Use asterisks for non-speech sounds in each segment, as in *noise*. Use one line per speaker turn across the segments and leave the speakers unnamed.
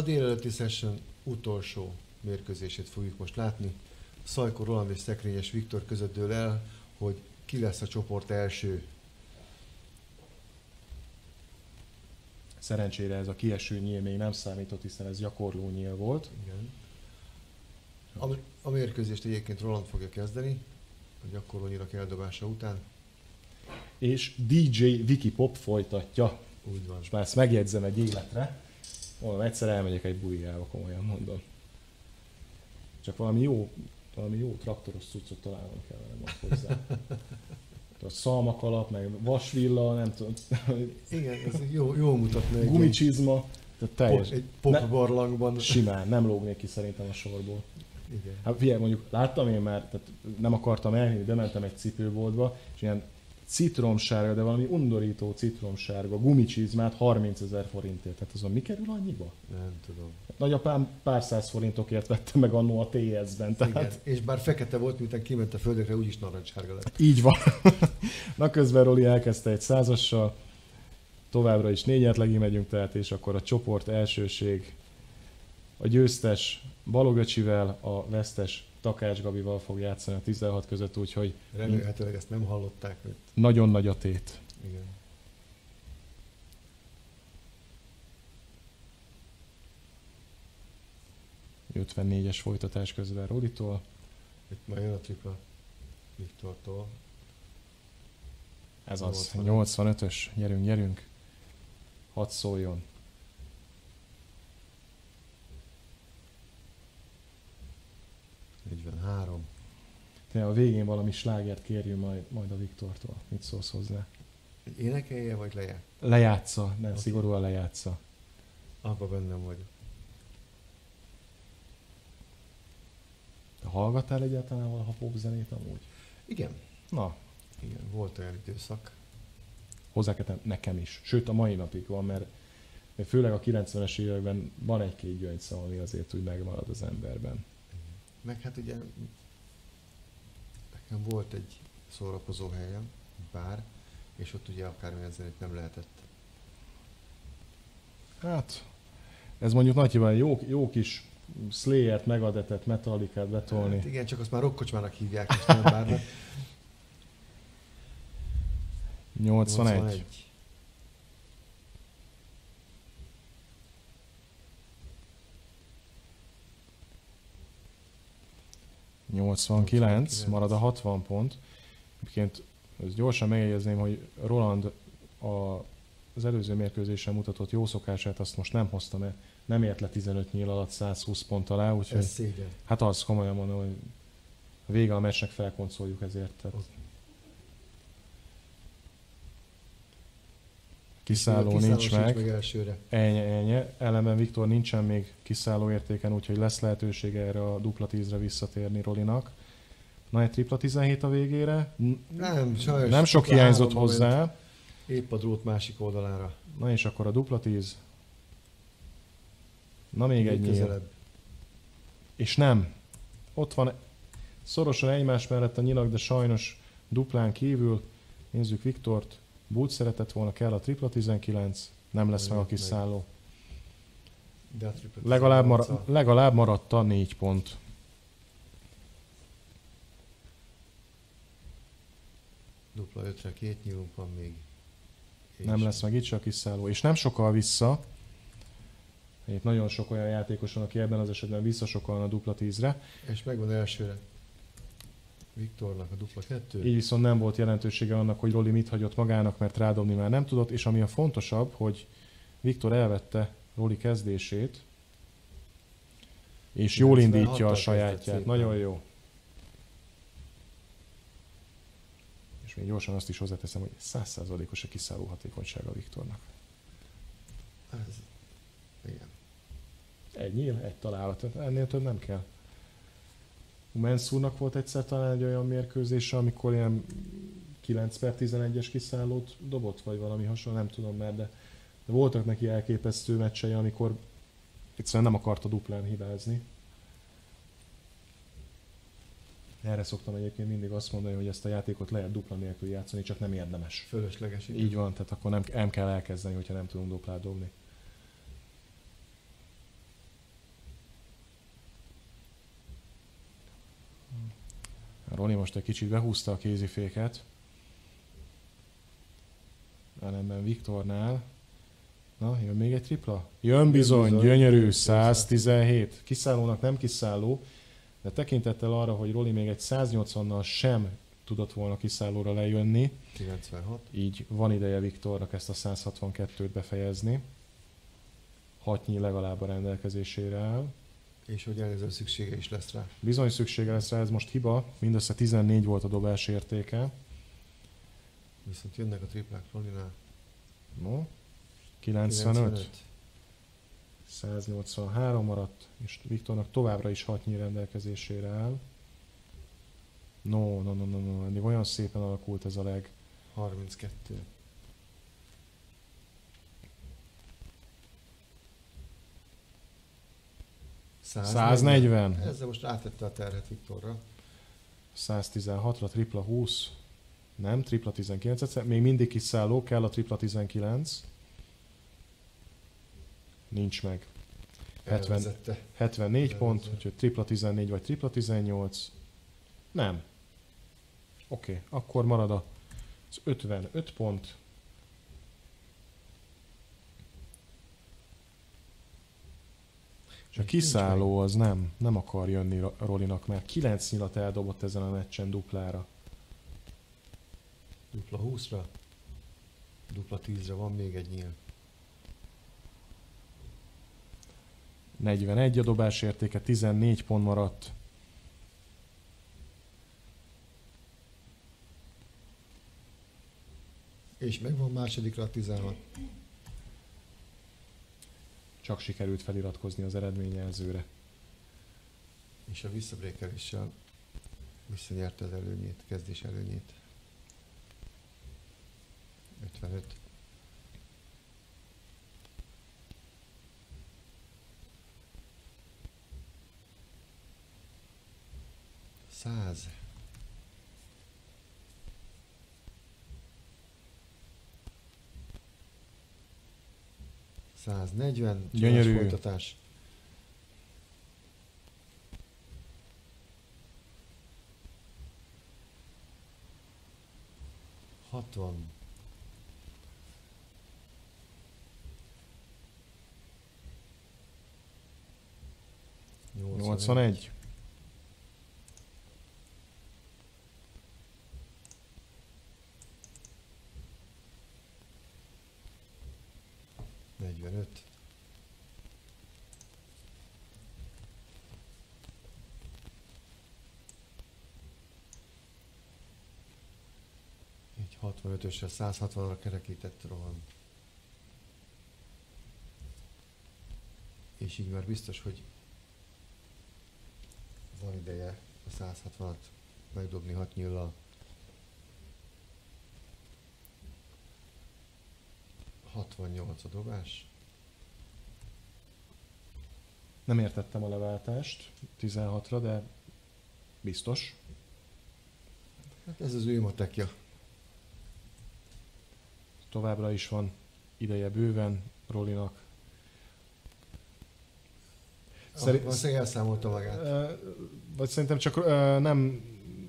A délelőtti session utolsó mérkőzését fogjuk most látni. Szajkó Roland és Szekrényes Viktor között dől el, hogy ki lesz a csoport első.
Szerencsére ez a kieső nyíl még nem számított, hiszen ez gyakorló nyíl volt.
Igen. A, a mérkőzést egyébként Roland fogja kezdeni, a gyakorló nyílak eldobása után.
És DJ Wiki Pop folytatja.
Úgy van.
És már ezt megjegyzem egy életre. Mondom, egyszer elmegyek egy buliába, komolyan mondom. Csak valami jó, valami jó traktoros cuccot találnom kellene majd hozzá. A szalmakalap, meg vasvilla, nem tudom,
Igen, ez jó, jó mutatna
gumicsizma. Tehát teljes.
pop, egy pop
Ne-
barlangban.
Simán, nem lógnék ki szerintem a sorból.
Igen.
Hát figyelj, mondjuk láttam én már, tehát nem akartam elhinni, bementem egy cipőboltba, és ilyen citromsárga, de valami undorító citromsárga gumicsizmát 30 ezer forintért. Tehát azon mi kerül annyiba?
Nem tudom.
Nagyapám pár száz forintokért vette meg annó a TS-ben. Tehát
Igen. És bár fekete volt, miután kiment a földekre, úgyis narancssárga lett.
így van. *laughs* Na közben Roli elkezdte egy százassal, továbbra is négyet megyünk, tehát és akkor a csoport elsőség a győztes Balogöcsivel, a vesztes Takács Gabival fog játszani a 16 között, úgyhogy
Remélhetőleg ezt nem hallották. Mert...
nagyon nagy a tét.
Igen.
Egy 54-es folytatás közben Rolitól.
Itt már jön a tripla Viktortól.
Ez az,
85.
85-ös, gyerünk, gyerünk. Hadd szóljon.
Így 43.
Te a végén valami slágert kérjünk majd, majd a Viktortól. Mit szólsz hozzá?
Énekelje, vagy lejár?
Lejátsza, nem,
Oké.
szigorúan lejátsza.
Abba bennem vagyok.
Te hallgattál egyáltalán valaha popzenét amúgy?
Igen.
Na,
Igen, volt olyan időszak.
hozzá kell nekem is. Sőt, a mai napig van, mert főleg a 90-es években van egy-két gyöngyszem, ami azért úgy megmarad az emberben.
Meg hát ugye nekem volt egy szórakozó helyem, bár, és ott ugye akármilyen zenét nem lehetett.
Hát, ez mondjuk nagyjából jó, jó kis Slayer-t, Megadetet, Metallicát betolni.
Hát igen, csak azt már rockkocsmának hívják, és nem bárnak. *laughs*
81. 89, marad a 60 pont. Egyébként ezt gyorsan megjegyezném, hogy Roland a, az előző mérkőzésen mutatott jó szokását azt most nem hozta, mert nem ért le 15 nyíl alatt 120 pont alá, úgyhogy
Ez szégyen.
hát az komolyan mondom, hogy vége a meccsnek felkoncoljuk ezért. Tehát kiszálló
Kiszálló
nincs meg.
meg elsőre.
Ennyi, ennyi. Ellenben Viktor nincsen még kiszálló értéken, úgyhogy lesz lehetősége erre a dupla tízre visszatérni Rolinak. Na, egy tripla 17 a végére.
Nem, sajnos.
Nem sok hiányzott hozzá.
Épp a drót másik oldalára.
Na és akkor a dupla tíz. Na még egy nyíl.
közelebb.
És nem. Ott van szorosan egymás mellett a nyilak, de sajnos duplán kívül. Nézzük Viktort. Bút szeretett volna, kell a tripla 19. Nem lesz meg a
Meg.
kiszálló.
De a
Legalább,
18-al.
mara- legalább maradt a négy pont.
Dupla ötre két nyílunk van még. És
Nem lesz meg itt se a kiszálló. És nem sokkal vissza. Itt nagyon sok olyan játékos van, aki ebben az esetben visszasokalna a dupla tízre.
És megvan elsőre. Viktornak a dupla kettő.
Így viszont nem volt jelentősége annak, hogy Roli mit hagyott magának, mert rádobni már nem tudott, és ami a fontosabb, hogy Viktor elvette Roli kezdését, és jól
96-tal
indítja a sajátját. Nagyon jó. És még gyorsan azt is hozzáteszem, hogy 100%-os a kiszálló hatékonysága Viktornak.
Ez, igen.
Egy nyíl, egy találat. Ennél több nem kell. Menszúrnak volt egyszer talán egy olyan mérkőzése, amikor ilyen 9 per 11-es kiszállót dobott, vagy valami hasonló, nem tudom már, de, de voltak neki elképesztő meccsei, amikor egyszerűen nem akarta duplán hibázni. Erre szoktam egyébként mindig azt mondani, hogy ezt a játékot lehet dupla nélkül játszani, csak nem érdemes.
Fölösleges.
Így van, tehát akkor nem, nem kell elkezdeni, hogyha nem tudunk duplát dobni. Roni most egy kicsit behúzta a kéziféket. Ellenben Viktornál. Na, jön még egy tripla? Jön bizony,
bizony.
gyönyörű, 117. Kiszállónak nem kiszálló, de tekintettel arra, hogy Roli még egy 180-nal sem tudott volna kiszállóra lejönni,
96.
így van ideje Viktornak ezt a 162-t befejezni. Hatnyi legalább a rendelkezésére áll.
És hogy előző szüksége is lesz rá.
Bizony szüksége lesz rá, ez most hiba, mindössze 14 volt a dobás értéke.
Viszont jönnek a triplák Rolinál.
No, 95, 183 maradt, és Viktornak továbbra is 6 rendelkezésére áll. No, no, no, no, no, eddig olyan szépen alakult ez a leg.
32. Száz
140.
Ezzel most átette a terhet Viktorra.
116-ra tripla 20, nem, tripla 19, egyszer- még mindig kiszálló, kell a tripla 19. Nincs meg. 70.
Elvezette.
74 pont,
Elvezet.
úgyhogy tripla 14 vagy tripla 18. Nem. Oké, okay, akkor marad a- az 55 pont. És a kiszálló az nem, nem akar jönni Ro- Rolinak, mert 9 nyilat eldobott ezen a meccsen duplára.
Dupla 20-ra. Dupla 10-re van még egy nyíl.
41 a dobás értéke, 14 pont maradt.
És megvan másodikra a 16.
Csak sikerült feliratkozni az eredményjelzőre.
És a visszabrékeléssel visszanyerte az előnyét, kezdés előnyét. 55. Száz. Száznegyven.
Gyönyörű.
Folytatás. Hatvan.
81.
45. Egy 65-ösre 160-ra kerekített rohan. És így már biztos, hogy van ideje a 160-at megdobni 6 nyillal. 68 a dobás.
Nem értettem a leváltást 16-ra, de biztos.
Hát ez az ő matekja.
Továbbra is van ideje bőven Rolinak. Szeri-
Szerint... Valószínűleg elszámolta magát.
Vagy szerintem csak nem,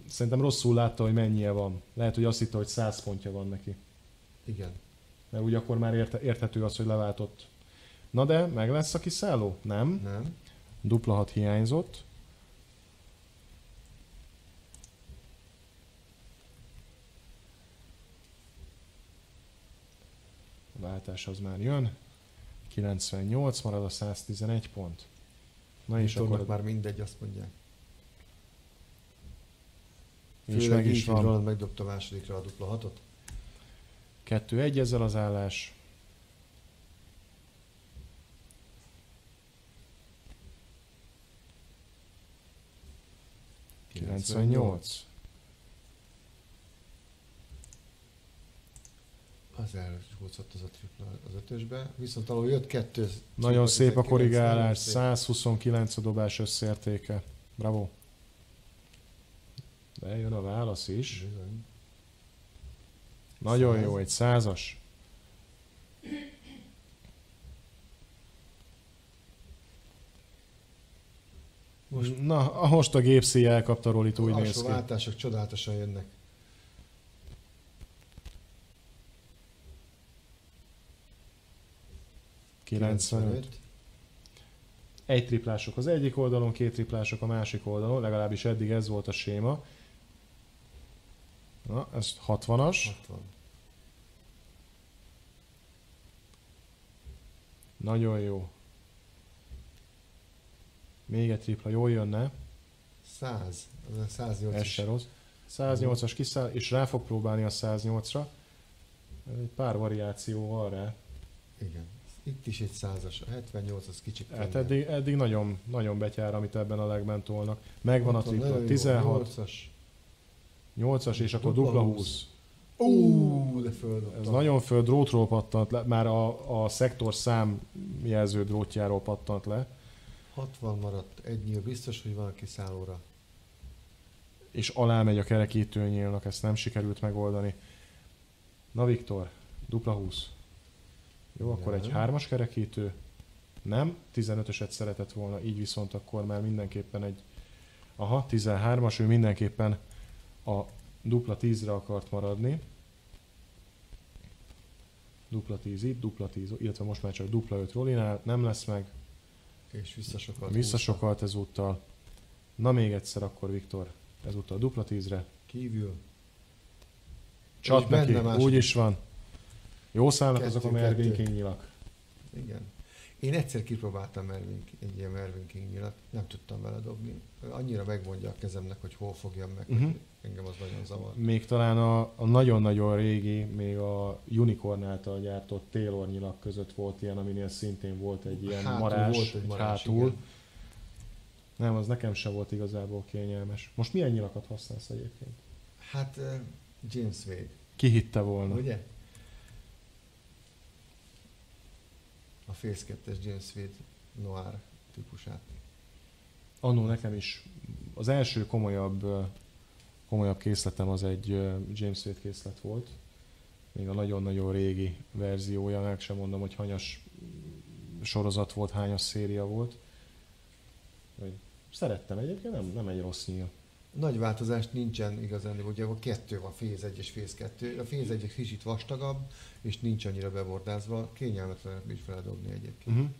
szerintem rosszul látta, hogy mennyie van. Lehet, hogy azt hitte, hogy 100 pontja van neki.
Igen.
Mert úgy akkor már érte, érthető az, hogy leváltott. Na de, meg lesz a kiszálló? Nem.
Nem?
Dupla hat hiányzott. Váltás az már jön. 98 marad a 111 pont. Na és akkor
már mindegy, azt mondják.
és meg is van.
Roland megdobta másodikra a dupla hatot.
2-1 ezzel az állás.
Kilencvennyolc. Az elhúzott az a tripla az ötösbe. Viszont ahol jött kettő.
Nagyon
tripla
szép a
19,
korrigálás,
nagyon szép.
129 a dobás összértéke. Bravo. De jön a válasz is.
Bizony.
Nagyon
Száz.
jó, egy százas.
Most
Na, most a gépszíj elkapta Rolit, úgy néz ki.
váltások csodálatosan jönnek.
Kilencvenöt. Egy triplások az egyik oldalon, két triplások a másik oldalon, legalábbis eddig ez volt a séma. Na, ez 60-as.
60.
Nagyon jó. Még egy tripla, jól jönne,
100. Az a 108
ez se rossz. 108-as kiszáll, és rá fog próbálni a 108-ra. Egy pár variáció van rá.
Igen. Itt is egy százas. A 78 az kicsit
Hát eddig, eddig nagyon, nagyon betyár, amit ebben a legben tolnak. Megvan a
Ott
tripla,
nagyon jó,
16,
8-as.
8-as, és akkor
Dupla
dupla
20.
20.
Ú, de földobtam.
Ez nagyon föl drótról pattant le, már a, a szektor szám jelző drótjáról pattant le,
60 maradt. Egy nyíl biztos, hogy van a kiszállóra.
és alá megy a kerekítőnyílnak, ezt nem sikerült megoldani. Na Viktor, dupla 20. Jó, akkor egy hármas kerekítő. Nem, 15-öset szeretett volna, így viszont akkor már mindenképpen egy... Aha, 13-as, ő mindenképpen a dupla 10-re akart maradni. Dupla 10 itt, dupla 10, illetve most már csak dupla 5 Rolinál, nem lesz meg,
És visszasokat.
visszasokalt ezúttal. Na még egyszer akkor Viktor, ezúttal dupla 10-re.
Kívül.
Csat neki, úgy is van. Jó szállnak azok a Mervin. King nyilak.
Igen. Én egyszer kipróbáltam Mervin, egy ilyen Mervin King nyilat, nem tudtam vele dobni. Annyira megmondja a kezemnek, hogy hol fogjam meg, hogy engem az nagyon zavar.
Még talán a, a nagyon-nagyon régi, még a Unicorn által gyártott Taylor nyilak között volt ilyen, aminél szintén volt egy ilyen
Hátul
marás,
volt egy marás,
hátul.
igen.
Nem, az nekem se volt igazából kényelmes. Most milyen nyilakat használsz egyébként?
Hát uh, James Wade,
Ki hitte volna?
ugye? A 2-es James Wade Noir típusát.
Annó nekem is az első komolyabb, komolyabb készletem az egy James Wade készlet volt. Még a nagyon-nagyon régi verziója, meg sem mondom, hogy hanyas sorozat volt, hányas széria volt. Szerettem egyébként, nem, nem egy rossz nyíl.
Nagy változás nincsen igazán, de ugye a kettő van, Phase 1 és Phase 2. A Phase 1 egy kicsit vastagabb, és nincs annyira bebordázva. Kényelmetlen is feldobni egyébként.
Uh-huh.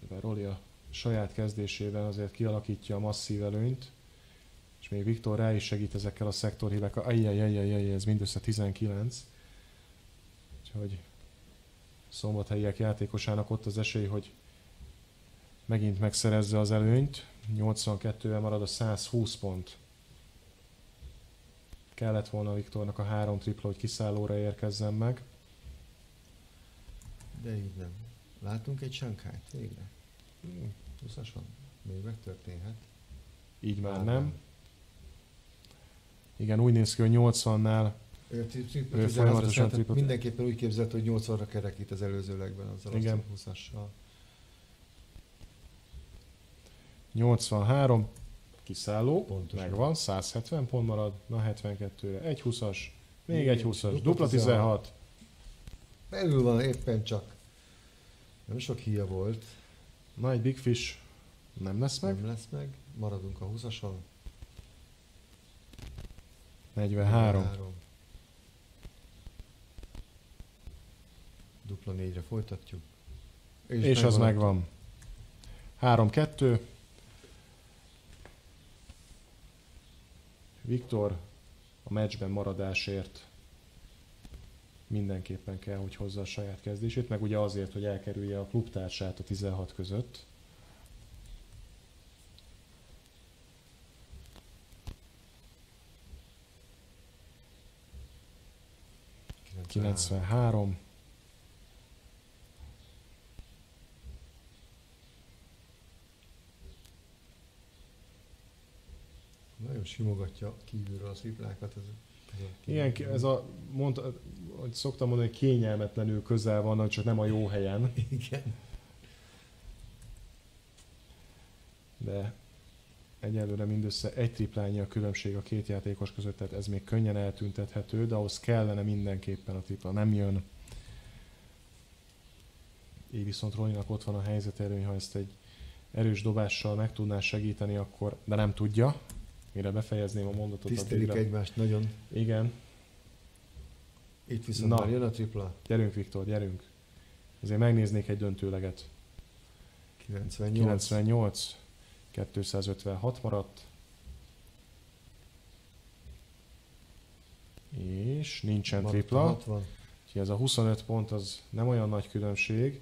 Mivel Roli a saját kezdésében azért kialakítja a masszív előnyt, és még Viktor rá is segít ezekkel a szektorhívekkel. Ajjajajajaj, ez mindössze 19. Úgyhogy szombathelyiek játékosának ott az esély, hogy megint megszerezze az előnyt. 82-vel marad a 120 pont. Kellett volna Viktornak a három tripla, hogy kiszállóra érkezzen meg.
De így nem. Látunk egy Shanghai végre. 20 van. Még megtörténhet.
Így már nem.
nem.
Igen, úgy néz ki, hogy 80-nál
Ő, tri- tri-
Ő
16-ra
folyamatosan tripla-
Mindenképpen úgy képzelt, hogy 80-ra kerekít az előzőlegben azzal
Igen.
a 20-assal.
83, kiszálló,
Pontosan.
megvan, 170 pont marad, na 72-re, egy 20-as, még
Még
egy
egy
20-as,
dupla
dupla 16,
Belül van éppen csak. Nem sok híja volt.
na egy Big Fish, nem lesz meg,
Nem lesz meg. Maradunk a 20-ason.
43,
Dupla négyre folytatjuk.
és az megvan. 3-2, Viktor a meccsben maradásért mindenképpen kell, hogy hozza a saját kezdését, meg ugye azért, hogy elkerülje a klubtársát a 16 között.
Ah,
93.
Nagyon simogatja kívülről a triplákat. Ez, ez a
Igen, ez a, mondta, hogy szoktam mondani, hogy kényelmetlenül közel van, csak nem a jó helyen,
Igen.
de egyelőre mindössze egy triplányi a különbség a két játékos között, tehát ez még könnyen eltüntethető, de ahhoz kellene mindenképpen a tripla, nem jön. így viszont Rolinak ott van a helyzet előny, ha ezt egy erős dobással meg tudná segíteni, akkor, de nem tudja. Mire befejezném a mondatot.
Tisztelik
addigra-
egymást nagyon.
Igen,
Itt viszont
Na.
már jön a tripla.
gyerünk Viktor, gyerünk. Azért megnéznék egy döntőleget.
98.
98, 256 maradt. És nincsen
Maradt
tripla.
60.
Úgyhogy ez a 25 pont az nem olyan nagy különbség,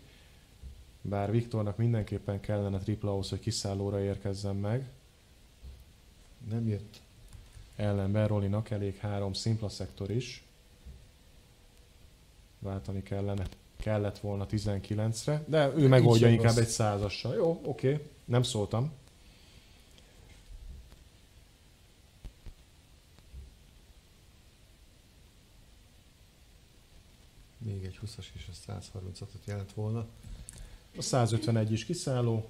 bár Viktornak mindenképpen kellene tripla ahhoz, hogy kiszállóra érkezzen meg.
Nem jött.
Ellenben Rolinak elég három szimpla szektor is. Váltani kellene. Kellett volna 19-re, de ő
így
megoldja inkább
rossz.
egy százassal. Jó, oké, nem szóltam.
Még egy 20-as és a 136-ot jelent volna.
A 151 is kiszálló.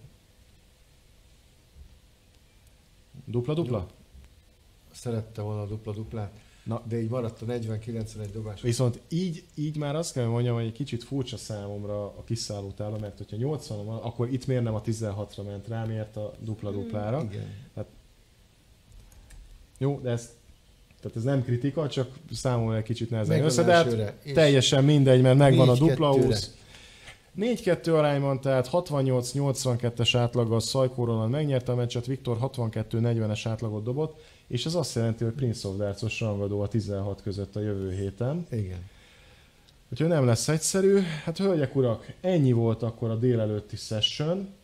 Dupla-dupla?
Szerette volna a dupla-duplát,
Na.
de így maradt a 40-91 dobás.
Viszont így, így már azt kell mondjam, hogy egy kicsit furcsa számomra a kiszálló tábla, mert hogyha 80 van, akkor itt miért nem a 16-ra ment rá, miért a dupla-duplára.
Igen.
Jó, de ez, tehát ez nem kritika, csak számomra egy kicsit nehezen össze, de hát teljesen mindegy, mert megvan a
4-2-re.
dupla 20. 4-2 arányban, tehát 68-82-es átlaggal Szajkó megnyerte a meccset, Viktor 62-40-es átlagot dobott, és ez azt jelenti, hogy Prince of Darts-os rangadó a 16 között a jövő héten.
Igen.
Úgyhogy nem lesz egyszerű. Hát hölgyek, urak, ennyi volt akkor a délelőtti session.